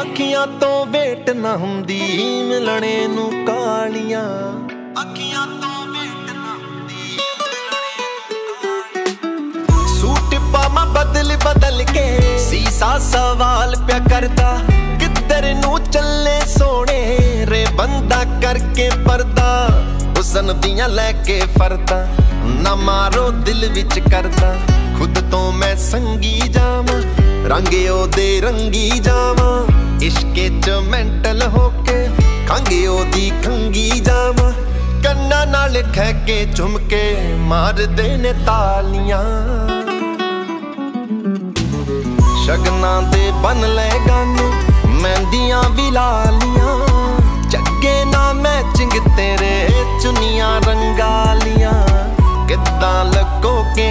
ਅੱਖੀਆਂ ਤੋਂ ਵੇਟ ਨਾ ਹੁੰਦੀ, ਮਿਲਣੇ ਨੂੰ ਕਾਲੀਆਂ ਅੱਖੀਆਂ ਤੋਂ ਵੇਟ ਨਾ ਹੁੰਦੀ ਸੂਟ ਪਾਵਾਂ ਬਦਲ ਬਦਲ ਕੇ, ਸੀਸਾ ਸਵਾਲ ਪਿਆ ਕਰਦਾ, ਕਿੱਧਰ ਨੂੰ ਚੱਲੇ ਸੋਹਣੇ? ਰੇ ਬੰਦਾ ਕਰਕੇ ਪਰਦਾ, ਹੁਸਨ ਦੀਆਂ ਲੈ ਕੇ ਫਰਦਾ, ਨਾ ਮਾਰੋ ਦਿਲ ਵਿੱਚ ਕਰਦਾ, ਖੁਦ ਤੋਂ ਮੈਂ ਸੰਗੀ ਜਾਵਾਂ, ਰੰਗ ਉਹਦੇ ਰੰਗੀ ਜਾਵਾਂ। ਇਸ਼ਕੇ ਚ ਮੈਂਟਲ ਹੋ ਕੇ ਖੰਗ ਉਹਦੀ ਖੰਗੀ ਜਾਵਾਂ। ਕੰਨਾਂ ਨਾਲ ਖਹਿ ਕੇ ਝੁਮ ਮਾਰਦੇ ਨੇ ਤਾਲੀਆਂ। ਸ਼ਗਨਾਂ ਦੇ ਬਨ ਲੈ ਗਨ, ਮਹਿੰਦੀਆਂ ਵੀ ਲਾਲੀਆਂ ਚੱਗੇ ਨਾ ਮੈਚਿੰਗ ਤੇਰੇ ਚੁੰਨੀਆਂ ਰੰਗਾਲੀਆਂ ਕਿੱਦਾਂ ਲੱਗੋ ਕੇ